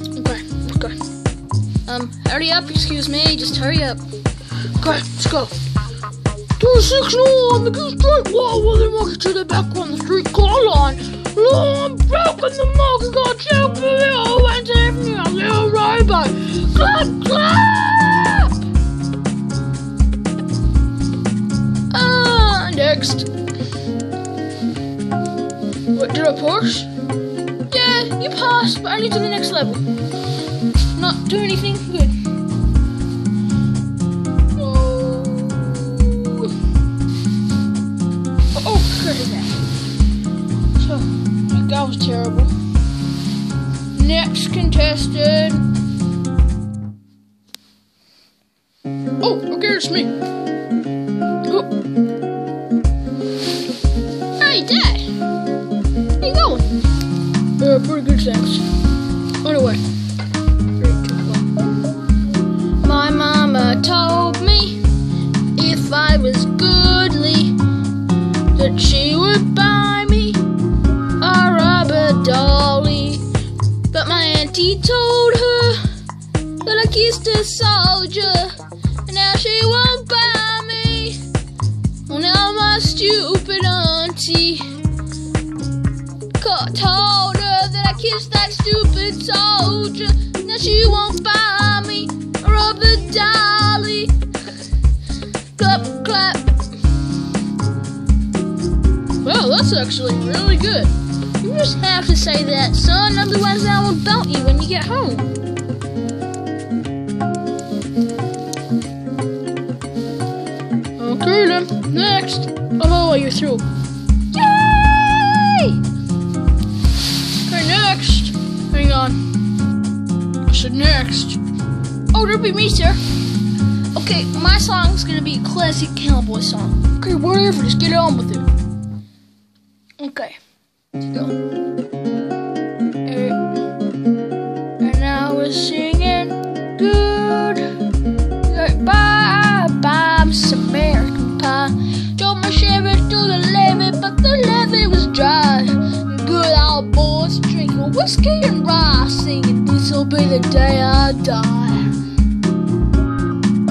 Okay. okay. Um, hurry up, excuse me, just hurry up. Okay, let's go. Two six on the goose straight wall him walking to the back on the street car line. Long broken the and got you for the old and save me a little robot. Clap clap! Ah, next. What did I pass? You passed, but only to the next level. Not do anything good. Oh. Oh, that. So, that was terrible. Next contestant. Oh, okay, it's me. Dolly. But my auntie told her that I kissed a soldier, and now she won't buy me. Well, now my stupid auntie told her that I kissed that stupid soldier. Now she won't buy me a rubber dolly. clap, clap. Well, that's actually really good. You just have to say that, son, otherwise I will belt you when you get home. Okay then, next. Oh, you're through. Yay! Okay, next. Hang on. I said next. Oh, there'll be me, sir. Okay, my song's gonna be a classic cowboy song. Okay, whatever, just get on with it. Okay, And I was singing good. Bye, bye, American Pie. My to the levee, but the levee was dry. Good old boys drinking whiskey and rye, singing, This'll be the day I die.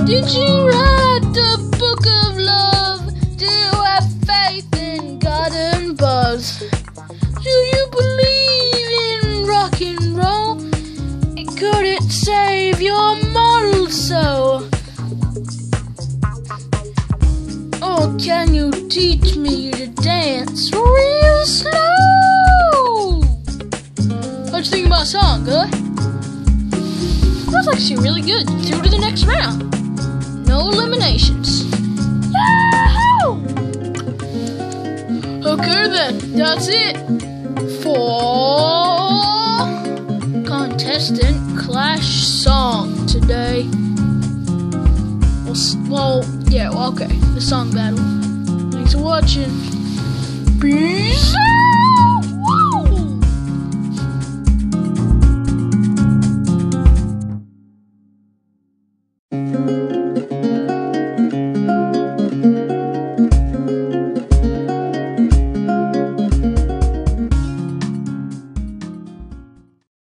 Did you write the book of love? Do you have faith in God and Buzz? Do you believe in rock and roll? Couldn't save your moral soul. Oh, can you teach me to dance real slow? What you think about a song, huh? That's actually really good. Through to the next round. No eliminations. That's does it for contestant clash song today. Well, well, yeah, okay, the song battle. Thanks for watching. Peace